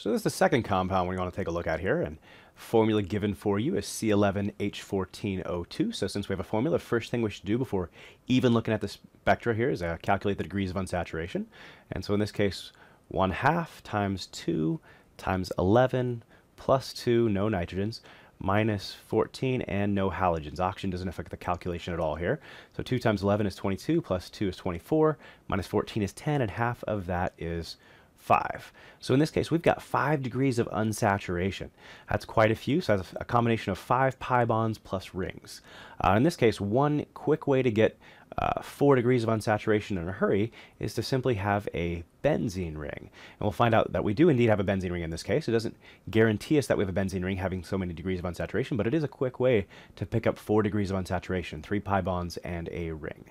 So this is the second compound we want to take a look at here, and formula given for you is C11H14O2. So since we have a formula, first thing we should do before even looking at the spectra here is uh, calculate the degrees of unsaturation. And so in this case, 1 half times 2 times 11 plus 2, no nitrogens, minus 14 and no halogens. Oxygen doesn't affect the calculation at all here. So 2 times 11 is 22, plus 2 is 24, minus 14 is 10, and half of that is 5. So in this case, we've got 5 degrees of unsaturation. That's quite a few, so that's a combination of 5 pi bonds plus rings. Uh, in this case, one quick way to get uh, 4 degrees of unsaturation in a hurry is to simply have a benzene ring. And we'll find out that we do indeed have a benzene ring in this case. It doesn't guarantee us that we have a benzene ring having so many degrees of unsaturation, but it is a quick way to pick up 4 degrees of unsaturation, 3 pi bonds and a ring.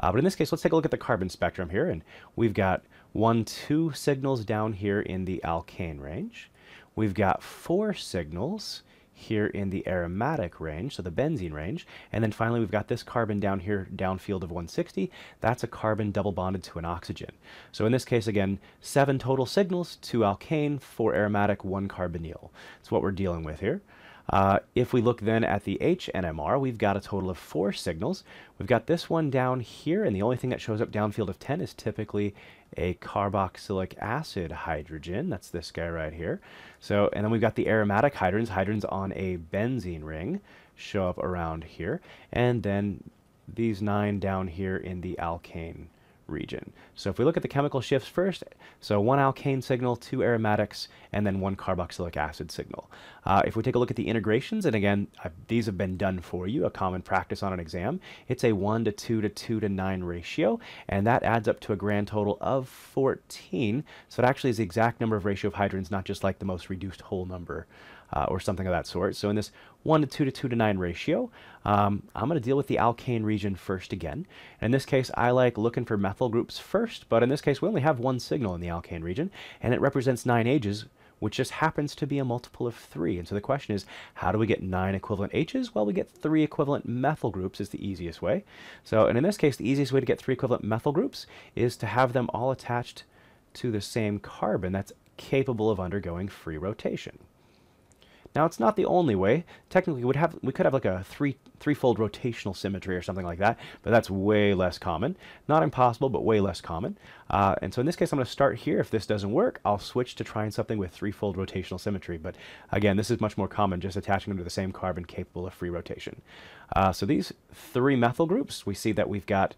Uh, but in this case, let's take a look at the carbon spectrum here. And we've got one, two signals down here in the alkane range. We've got four signals here in the aromatic range, so the benzene range. And then finally, we've got this carbon down here, downfield of 160. That's a carbon double bonded to an oxygen. So in this case, again, seven total signals, two alkane, four aromatic, one carbonyl. That's what we're dealing with here. Uh, if we look then at the HNMR, we've got a total of four signals. We've got this one down here, and the only thing that shows up downfield of 10 is typically a carboxylic acid hydrogen. That's this guy right here. So, and then we've got the aromatic hydrogens, hydrogens on a benzene ring show up around here. And then these nine down here in the alkane region. So if we look at the chemical shifts first, so one alkane signal, two aromatics, and then one carboxylic acid signal. Uh, if we take a look at the integrations, and again, uh, these have been done for you, a common practice on an exam, it's a 1 to 2 to 2 to 9 ratio, and that adds up to a grand total of 14. So it actually is the exact number of ratio of hydrogens, not just like the most reduced whole number uh, or something of that sort. So in this 1 to 2 to 2 to 9 ratio, um, I'm going to deal with the alkane region first again. In this case, I like looking for methyl groups first, but in this case, we only have one signal in the alkane region, and it represents 9 H's, which just happens to be a multiple of 3. And so the question is, how do we get 9 equivalent H's? Well, we get 3 equivalent methyl groups is the easiest way. So, and in this case, the easiest way to get 3 equivalent methyl groups is to have them all attached to the same carbon that's capable of undergoing free rotation. Now it's not the only way. Technically, we have we could have like a three threefold rotational symmetry or something like that, but that's way less common. Not impossible, but way less common. Uh, and so in this case, I'm going to start here. If this doesn't work, I'll switch to trying something with threefold rotational symmetry. But again, this is much more common, just attaching them to the same carbon capable of free rotation. Uh, so these three methyl groups, we see that we've got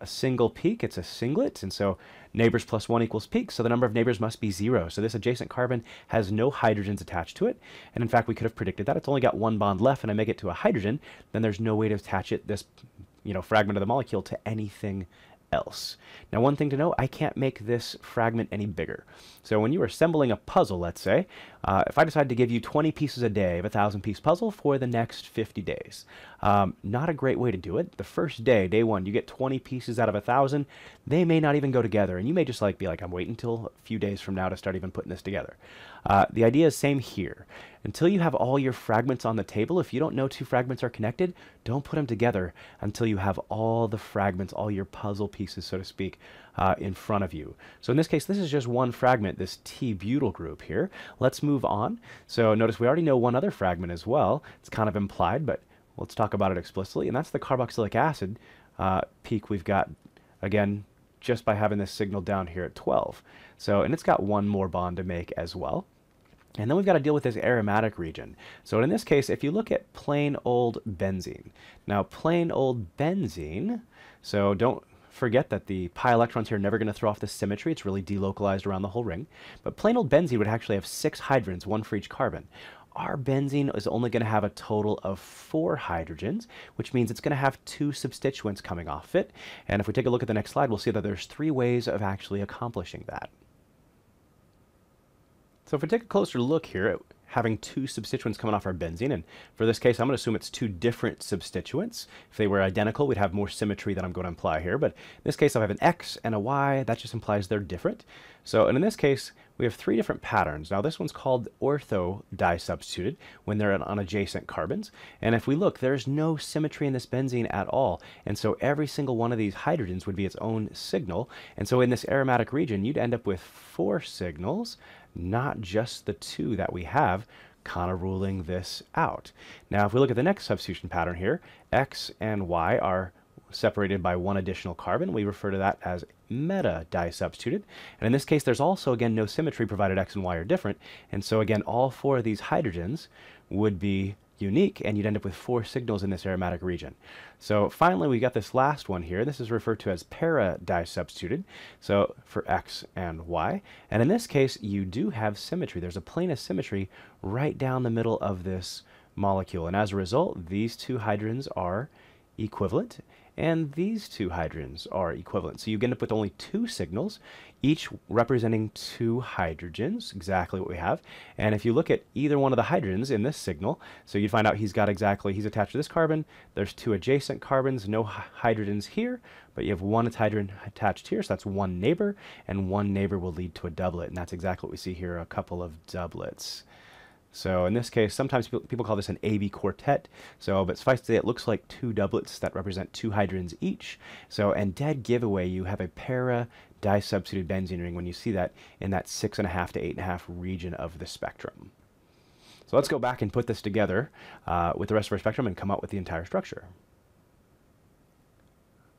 a single peak, it's a singlet, and so neighbors plus 1 equals peak, so the number of neighbors must be 0. So this adjacent carbon has no hydrogens attached to it, and in fact we could have predicted that. It's only got one bond left, and I make it to a hydrogen, then there's no way to attach it, this you know, fragment of the molecule, to anything else. Now one thing to know, I can't make this fragment any bigger. So when you are assembling a puzzle, let's say, uh, if I decide to give you 20 pieces a day of a 1,000 piece puzzle for the next 50 days, um, not a great way to do it. The first day, day one, you get 20 pieces out of a 1,000, they may not even go together, and you may just like be like, I'm waiting until a few days from now to start even putting this together. Uh, the idea is same here. Until you have all your fragments on the table, if you don't know two fragments are connected, don't put them together until you have all the fragments, all your puzzle pieces, so to speak, uh, in front of you. So in this case, this is just one fragment, this T-butyl group here. Let's move on. So notice we already know one other fragment as well. It's kind of implied, but let's talk about it explicitly, and that's the carboxylic acid uh, peak we've got, again, just by having this signal down here at 12. So, and it's got one more bond to make as well. And then we've got to deal with this aromatic region. So in this case, if you look at plain old benzene, now plain old benzene, so don't forget that the pi electrons here are never going to throw off the symmetry. It's really delocalized around the whole ring. But plain old benzene would actually have six hydrogens, one for each carbon. Our benzene is only going to have a total of four hydrogens, which means it's going to have two substituents coming off it. And if we take a look at the next slide, we'll see that there's three ways of actually accomplishing that. So if we take a closer look here having two substituents coming off our benzene, and for this case, I'm going to assume it's two different substituents. If they were identical, we'd have more symmetry than I'm going to imply here, but in this case, I have an X and a Y. That just implies they're different. So, and in this case, we have three different patterns. Now, this one's called ortho disubstituted when they're on adjacent carbons. And if we look, there's no symmetry in this benzene at all. And so every single one of these hydrogens would be its own signal. And so in this aromatic region, you'd end up with four signals, not just the two that we have, kind of ruling this out. Now, if we look at the next substitution pattern here, X and Y are separated by one additional carbon. We refer to that as meta disubstituted. And in this case, there's also, again, no symmetry provided X and Y are different. And so, again, all four of these hydrogens would be unique, and you'd end up with four signals in this aromatic region. So finally, we got this last one here. This is referred to as para disubstituted, so for X and Y. And in this case, you do have symmetry. There's a plane of symmetry right down the middle of this molecule. And as a result, these two hydrogens are equivalent and these two hydrogens are equivalent. So you end up with only two signals, each representing two hydrogens, exactly what we have. And if you look at either one of the hydrogens in this signal, so you'd find out he's got exactly, he's attached to this carbon, there's two adjacent carbons, no hydrogens here, but you have one hydrogen attached here, so that's one neighbor, and one neighbor will lead to a doublet, and that's exactly what we see here, a couple of doublets. So in this case, sometimes people call this an AB quartet. So, but suffice to say, it looks like two doublets that represent two hydrogens each. So, and dead giveaway, you have a para disubstituted benzene ring when you see that in that six and a half to eight and a half region of the spectrum. So let's go back and put this together uh, with the rest of our spectrum and come out with the entire structure.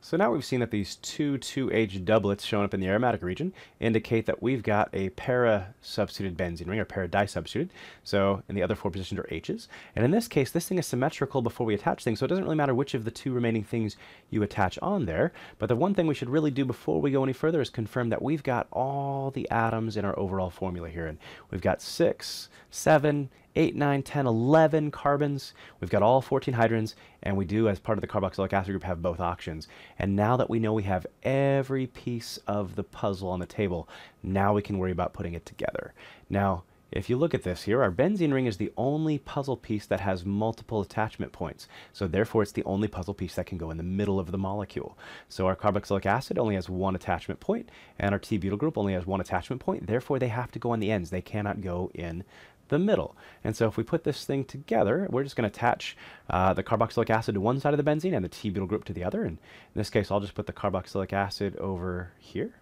So now we've seen that these two 2H doublets showing up in the aromatic region indicate that we've got a para-substituted benzene ring, or para-disubstituted. So, and the other four positions are H's. And in this case, this thing is symmetrical before we attach things, so it doesn't really matter which of the two remaining things you attach on there. But the one thing we should really do before we go any further is confirm that we've got all the atoms in our overall formula here. And we've got six, seven, 8, 9, 10, 11 carbons. We've got all 14 hydrogens, and we do, as part of the carboxylic acid group, have both oxygens. And now that we know we have every piece of the puzzle on the table, now we can worry about putting it together. Now, if you look at this here, our benzene ring is the only puzzle piece that has multiple attachment points. So therefore, it's the only puzzle piece that can go in the middle of the molecule. So our carboxylic acid only has one attachment point, and our T-butyl group only has one attachment point. Therefore, they have to go on the ends. They cannot go in the middle. And so if we put this thing together, we're just going to attach uh, the carboxylic acid to one side of the benzene and the T-butyl group to the other. And in this case, I'll just put the carboxylic acid over here.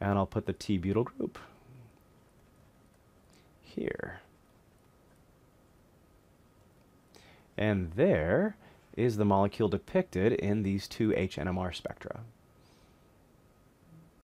And I'll put the T-butyl group here. And there is the molecule depicted in these two HNMR spectra.